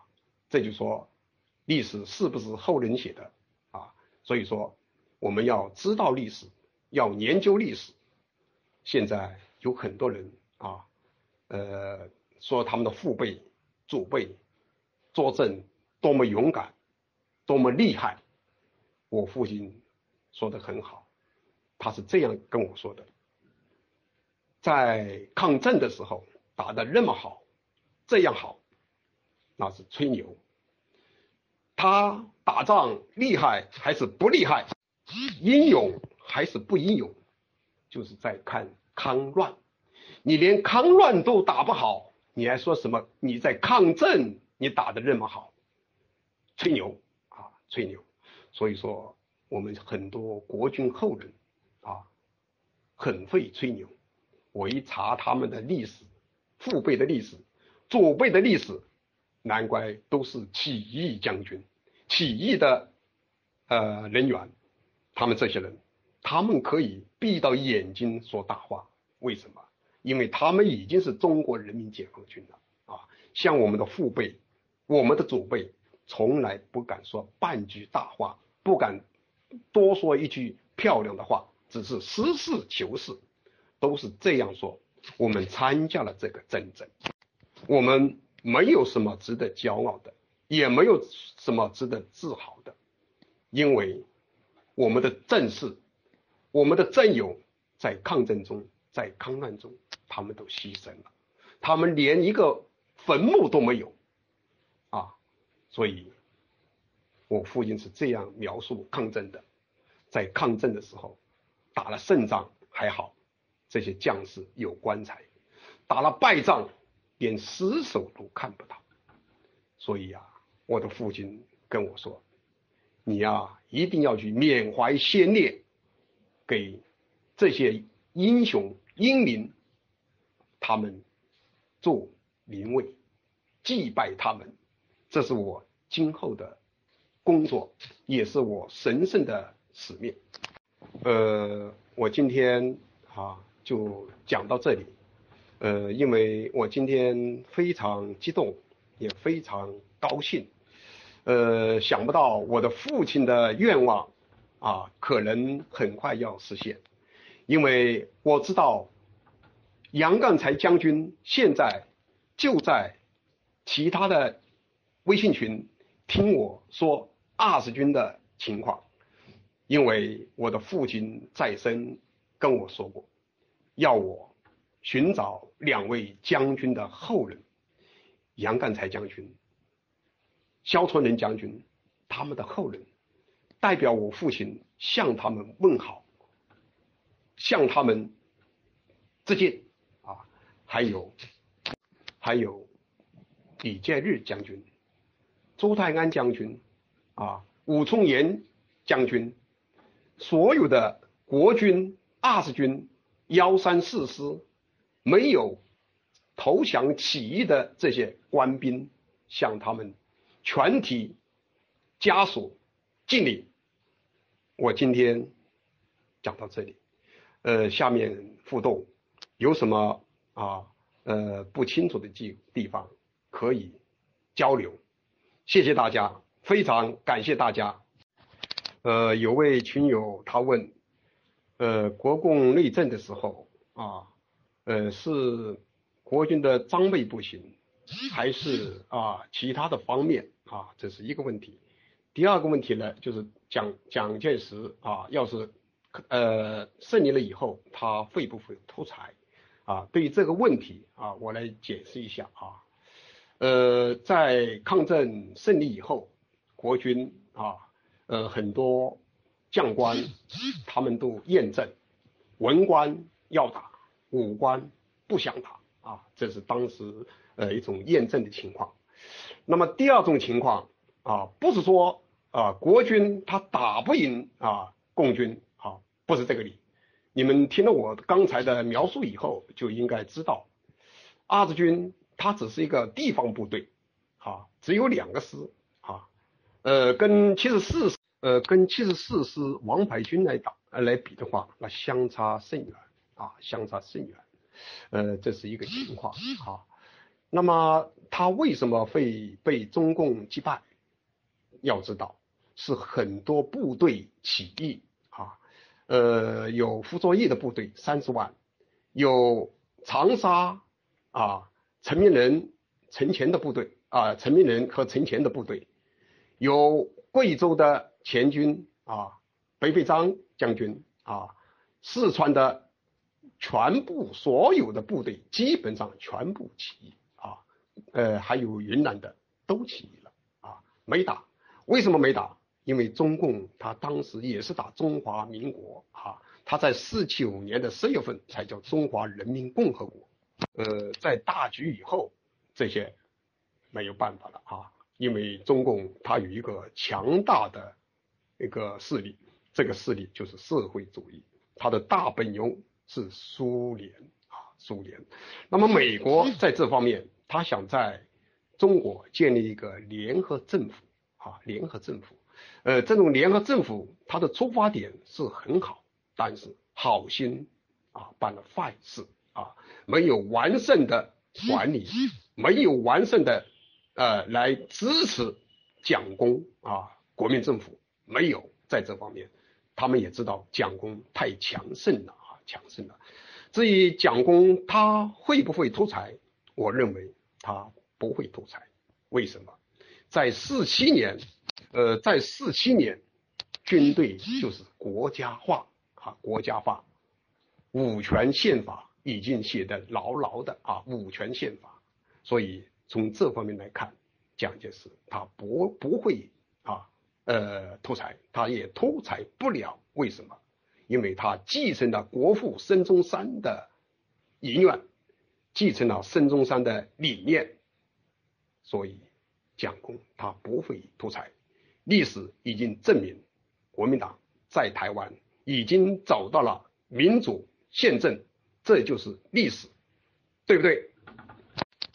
这就说。历史是不是后人写的啊？所以说，我们要知道历史，要研究历史。现在有很多人啊，呃，说他们的父辈、祖辈作证多么勇敢，多么厉害。我父亲说的很好，他是这样跟我说的：在抗战的时候打的那么好，这样好，那是吹牛。他打仗厉害还是不厉害，英勇还是不英勇，就是在看抗乱。你连抗乱都打不好，你还说什么你在抗震？你打的那么好，吹牛啊，吹牛。所以说，我们很多国军后人啊，很会吹牛。我一查他们的历史，父辈的历史，祖辈的历史，难怪都是起义将军。起义的呃人员，他们这些人，他们可以闭到眼睛说大话，为什么？因为他们已经是中国人民解放军了啊！像我们的父辈，我们的祖辈，从来不敢说半句大话，不敢多说一句漂亮的话，只是实事求是，都是这样说。我们参加了这个战争，我们没有什么值得骄傲的。也没有什么值得自豪的，因为我们的战士、我们的战友在抗战中、在抗战中，他们都牺牲了，他们连一个坟墓都没有啊！所以，我父亲是这样描述抗战的：在抗战的时候，打了胜仗还好，这些将士有棺材；打了败仗，连尸首都看不到。所以啊。我的父亲跟我说：“你呀，一定要去缅怀先烈，给这些英雄英灵他们做灵位，祭拜他们。这是我今后的工作，也是我神圣的使命。”呃，我今天啊就讲到这里。呃，因为我今天非常激动，也非常高兴。呃，想不到我的父亲的愿望啊，可能很快要实现，因为我知道杨干才将军现在就在其他的微信群听我说二十军的情况，因为我的父亲在生跟我说过，要我寻找两位将军的后人，杨干才将军。肖传仁将军，他们的后人，代表我父亲向他们问好，向他们致敬啊！还有，还有李建日将军、周泰安将军啊、武冲炎将军，所有的国军二十军幺三四师没有投降起义的这些官兵，向他们。全体家属敬礼。我今天讲到这里，呃，下面互动有什么啊呃不清楚的地地方可以交流。谢谢大家，非常感谢大家。呃，有位群友他问，呃，国共内战的时候啊，呃，是国军的装备不行。还是啊，其他的方面啊，这是一个问题。第二个问题呢，就是蒋蒋介石啊，要是呃胜利了以后，他会不会脱财啊？对于这个问题啊，我来解释一下啊。呃，在抗战胜利以后，国军啊，呃很多将官他们都验证，文官要打，武官不想打啊，这是当时。呃，一种验证的情况。那么第二种情况啊，不是说啊国军他打不赢啊共军啊，不是这个理。你们听了我刚才的描述以后，就应该知道，二十军它只是一个地方部队啊，只有两个师啊，呃，跟七十四呃跟七十四师王牌军来打来比的话，那相差甚远啊，相差甚远。呃，这是一个情况啊。那么他为什么会被中共击败？要知道是很多部队起义啊，呃，有傅作义的部队三十万，有长沙啊陈明仁、陈前的部队啊，陈明仁和陈前的部队，有贵州的前军啊，北北章将军啊，四川的全部所有的部队基本上全部起义啊。呃，还有云南的都起义了啊，没打。为什么没打？因为中共他当时也是打中华民国啊，他在四九年的十月份才叫中华人民共和国。呃，在大局以后，这些没有办法了啊，因为中共它有一个强大的一个势力，这个势力就是社会主义，它的大本营是苏联啊，苏联。那么美国在这方面，他想在中国建立一个联合政府啊，联合政府。呃，这种联合政府它的出发点是很好，但是好心啊办了坏事。啊，没有完善的管理，没有完善的呃来支持蒋公啊，国民政府没有在这方面，他们也知道蒋公太强盛了啊，强盛了。至于蒋公他会不会脱财，我认为他不会脱财。为什么？在四七年，呃，在四七年，军队就是国家化啊，国家化，五权宪法。已经写的牢牢的啊，五权宪法，所以从这方面来看，蒋介石他不不会啊呃脱财，他也脱财不了。为什么？因为他继承了国父孙中山的遗愿，继承了孙中山的理念，所以蒋公他不会脱财。历史已经证明，国民党在台湾已经走到了民主宪政。这就是历史，对不对？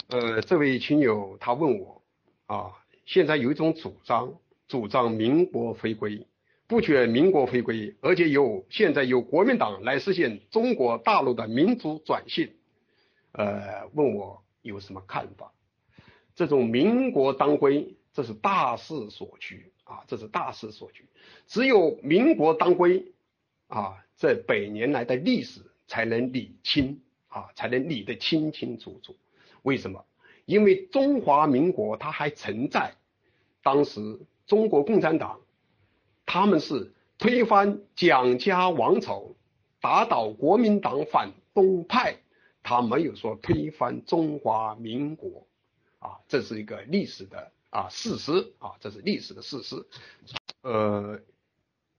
呃，这位亲友他问我啊，现在有一种主张，主张民国回归，不缺民国回归，而且由现在由国民党来实现中国大陆的民主转型，呃，问我有什么看法？这种民国当归，这是大势所趋啊，这是大势所趋。只有民国当归啊，这百年来的历史。才能理清啊，才能理得清清楚楚。为什么？因为中华民国它还存在。当时中国共产党他们是推翻蒋家王朝，打倒国民党反动派，他没有说推翻中华民国啊，这是一个历史的啊事实啊，这是历史的事实。呃，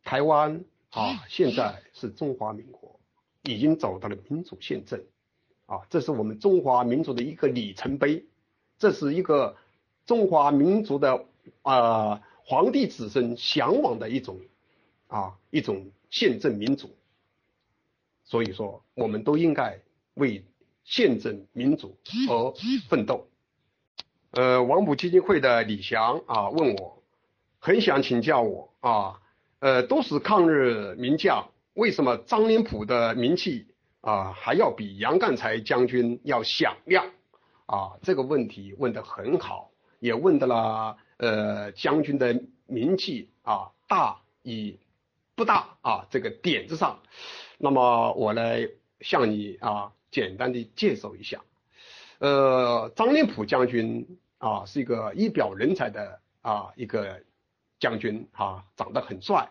台湾啊，现在是中华民国。已经走到了民主宪政，啊，这是我们中华民族的一个里程碑，这是一个中华民族的啊皇帝子孙向往的一种啊一种宪政民主，所以说我们都应该为宪政民主而奋斗。呃，王普基金会的李翔啊问我，很想请教我啊，呃，都是抗日名将。为什么张灵甫的名气啊还要比杨干才将军要响亮啊？这个问题问得很好，也问到了呃将军的名气啊大与不大啊这个点子上。那么我来向你啊简单的介绍一下，呃张灵甫将军啊是一个一表人才的啊一个将军啊，长得很帅，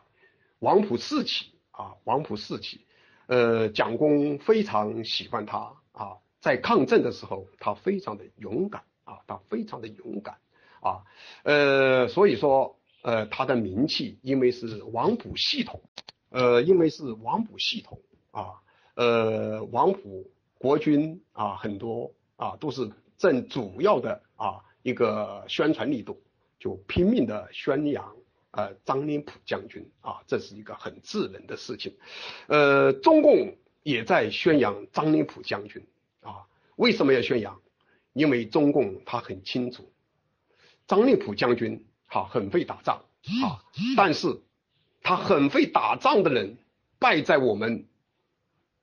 王府四起。啊，王府四起，呃，蒋公非常喜欢他啊，在抗战的时候，他非常的勇敢啊，他非常的勇敢啊，呃，所以说，呃，他的名气因为是王府系统，呃，因为是王府系统啊，呃，王府国军啊，很多啊都是正主要的啊一个宣传力度，就拼命的宣扬。呃，张灵甫将军啊，这是一个很智能的事情。呃，中共也在宣扬张灵甫将军啊。为什么要宣扬？因为中共他很清楚，张灵甫将军哈很会打仗啊，但是他很会打仗的人败在我们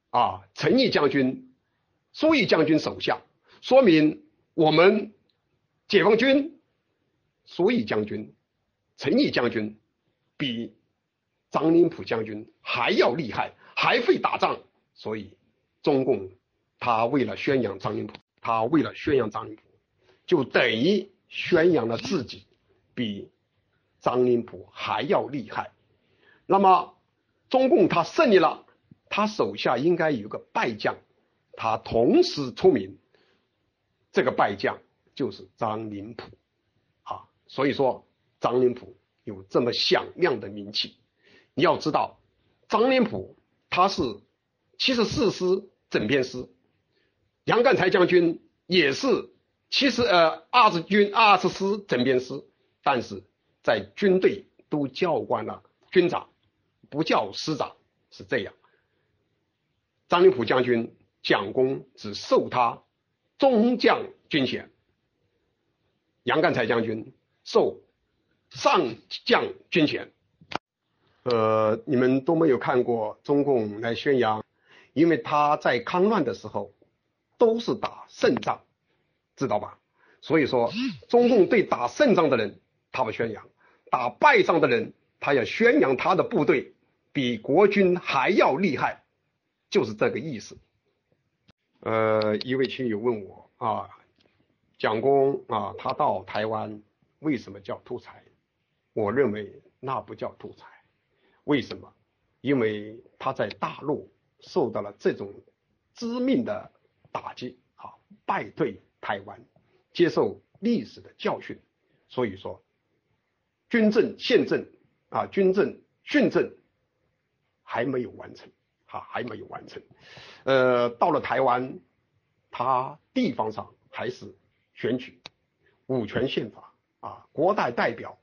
啊陈毅将军、苏毅将军手下，说明我们解放军苏毅将军。陈毅将军比张灵甫将军还要厉害，还会打仗，所以中共他为了宣扬张灵甫，他为了宣扬张灵甫，就等于宣扬了自己比张灵甫还要厉害。那么中共他胜利了，他手下应该有个败将，他同时出名，这个败将就是张灵甫啊，所以说。张灵甫有这么响亮的名气。你要知道，张灵甫他是七十四师整编师，杨干才将军也是其实呃二十军二十师整编师，但是在军队都叫惯了军长，不叫师长，是这样。张灵甫将军蒋公只授他中将军衔，杨干才将军授上将军衔。呃，你们都没有看过中共来宣扬，因为他在抗乱的时候都是打胜仗，知道吧？所以说，中共对打胜仗的人他不宣扬，打败仗的人他要宣扬他的部队比国军还要厉害，就是这个意思。呃，一位亲友问我啊，蒋公啊，他到台湾为什么叫투财？我认为那不叫투财。为什么？因为他在大陆受到了这种致命的打击啊，败退台湾，接受历史的教训，所以说军政宪政啊，军政训政还没有完成啊，还没有完成。呃，到了台湾，他地方上还是选举，五权宪法啊，国代代表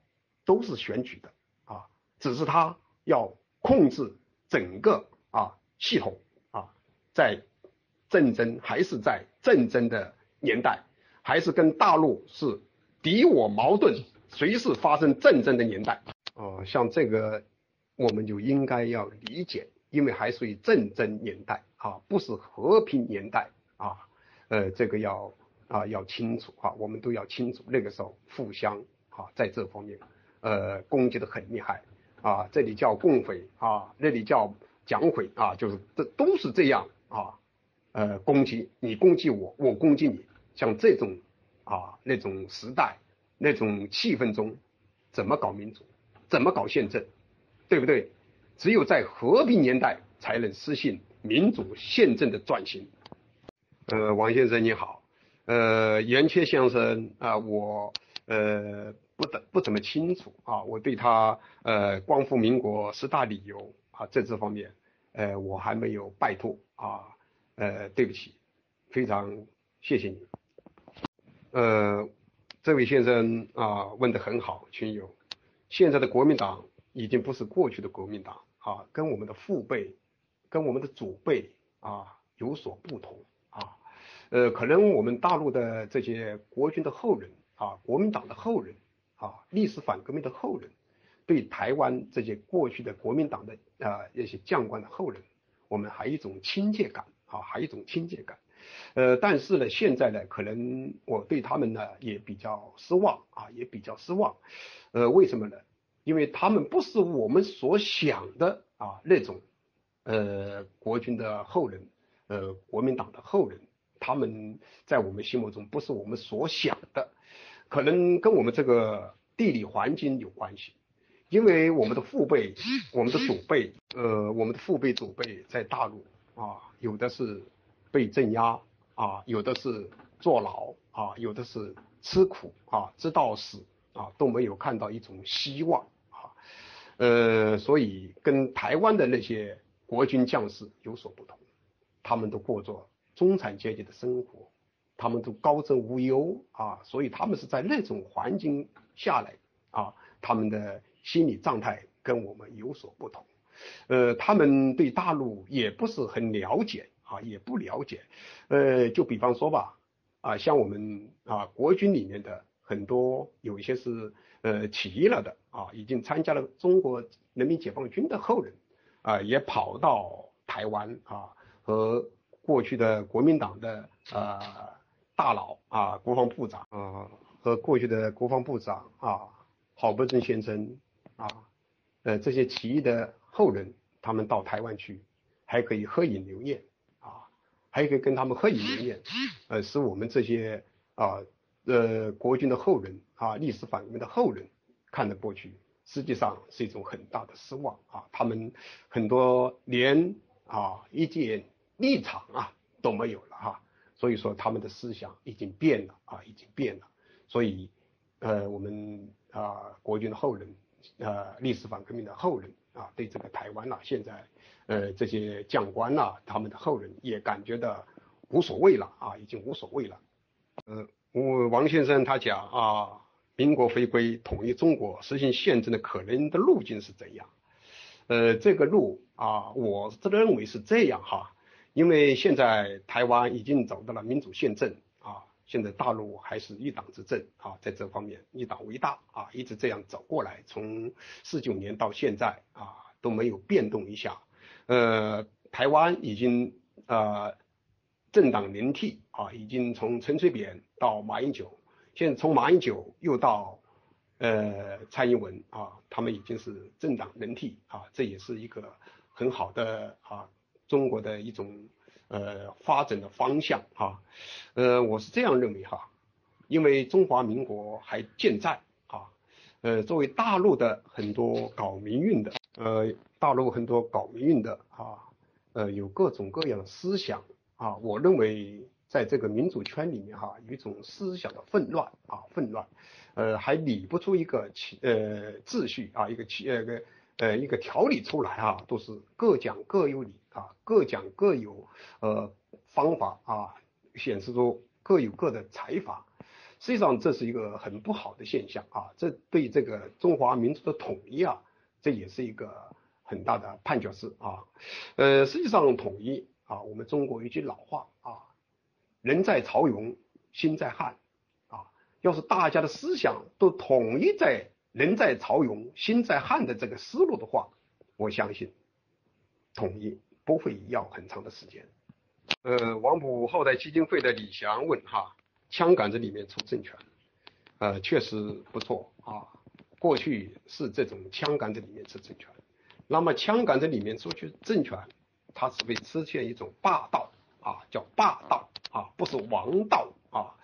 都是选举的啊，只是他。要控制整个啊系统啊，在战争还是在战争的年代，还是跟大陆是敌我矛盾，随时发生战争的年代。哦，像这个我们就应该要理解，因为还属于战争年代啊，不是和平年代啊。呃，这个要啊要清楚啊，我们都要清楚，那个时候互相啊在这方面呃攻击的很厉害。啊，这里叫共匪啊，那里叫蒋匪啊，就是这都是这样啊，呃，攻击你攻击我，我攻击你，像这种啊那种时代那种气氛中，怎么搞民主，怎么搞宪政，对不对？只有在和平年代才能实现民主宪政的转型。呃，王先生你好，呃，袁缺先生啊，我呃。不怎不怎么清楚啊，我对他呃光复民国十大理由啊政治方面，呃我还没有拜托啊，呃对不起，非常谢谢你，呃这位先生啊问的很好，群友，现在的国民党已经不是过去的国民党啊，跟我们的父辈，跟我们的祖辈啊有所不同啊，呃可能我们大陆的这些国军的后人啊，国民党的后人。啊，历史反革命的后人，对台湾这些过去的国民党的啊一些将官的后人，我们还有一种亲切感啊，还有一种亲切感。呃，但是呢，现在呢，可能我对他们呢也比较失望啊，也比较失望。呃，为什么呢？因为他们不是我们所想的啊那种呃国军的后人，呃国民党的后人，他们在我们心目中不是我们所想的。可能跟我们这个地理环境有关系，因为我们的父辈、我们的祖辈，呃，我们的父辈、祖辈在大陆啊，有的是被镇压啊，有的是坐牢啊，有的是吃苦啊，直到死啊都没有看到一种希望啊，呃，所以跟台湾的那些国军将士有所不同，他们都过着中产阶级的生活。他们都高枕无忧啊，所以他们是在那种环境下来啊，他们的心理状态跟我们有所不同。呃，他们对大陆也不是很了解啊，也不了解。呃，就比方说吧，啊，像我们啊国军里面的很多有一些是呃起义了的啊，已经参加了中国人民解放军的后人啊，也跑到台湾啊，和过去的国民党的呃。大佬啊，国防部长啊，和过去的国防部长啊，郝柏村先生啊，呃，这些起义的后人，他们到台湾去，还可以合影留念，还可以跟他们合影留念，呃，使我们这些啊，呃，国军的后人啊，历史反革命的后人看得过去，实际上是一种很大的失望啊，他们很多连啊一点立场啊都没有了哈。所以说他们的思想已经变了啊，已经变了。所以，呃，我们啊国军的后人呃历史反革命的后人啊，对这个台湾呐，现在呃这些将官呐，他们的后人也感觉到无所谓了啊，已经无所谓了。呃，我王先生他讲啊，民国回归统一中国实行宪政的可能的路径是怎样？呃，这个路啊，我自认为是这样哈，因为现在台湾已经走到了民主宪政啊，现在大陆还是一党执政啊，在这方面一党为大啊，一直这样走过来，从四九年到现在啊都没有变动一下。呃，台湾已经呃政党轮替啊，已经从陈水扁到马英九，现在从马英九又到。呃，蔡英文啊，他们已经是政党轮替啊，这也是一个很好的啊，中国的一种呃发展的方向啊。呃，我是这样认为哈，因为中华民国还健在啊。呃，作为大陆的很多搞民运的，呃，大陆很多搞民运的啊，呃，有各种各样的思想啊，我认为在这个民主圈里面哈，有一种思想的混乱啊，混乱。呃，还理不出一个呃秩序啊，一个呃个呃一个条理出来啊，都是各讲各有理啊，各讲各有呃方法啊，显示出各有各的才华。实际上这是一个很不好的现象啊，这对这个中华民族的统一啊，这也是一个很大的绊脚石啊。呃，实际上统一啊，我们中国有句老话啊，人在曹营心在汉啊。要是大家的思想都统一在“人在曹营心在汉”的这个思路的话，我相信统一不会要很长的时间。呃，王埔后代基金会的李祥问哈，枪杆子里面出政权，呃，确实不错啊。过去是这种枪杆子里面出政权，那么枪杆子里面出去政权，它是会出现一种霸道啊，叫霸道啊，不是王道。啊，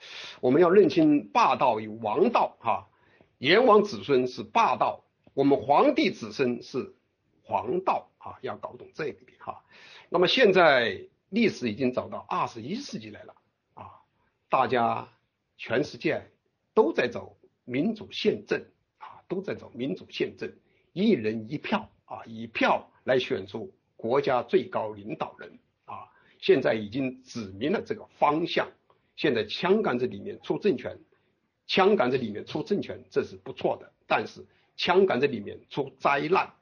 我们要认清霸道与王道哈，炎王子孙是霸道，我们皇帝子孙是皇道啊，要搞懂这一点哈。那么现在历史已经走到二十一世纪来了啊，大家全世界都在走民主宪政啊，都在走民主宪政，一人一票啊，以票来选出国家最高领导人啊，现在已经指明了这个方向。现在枪杆子里面出政权，枪杆子里面出政权，这是不错的。但是枪杆子里面出灾难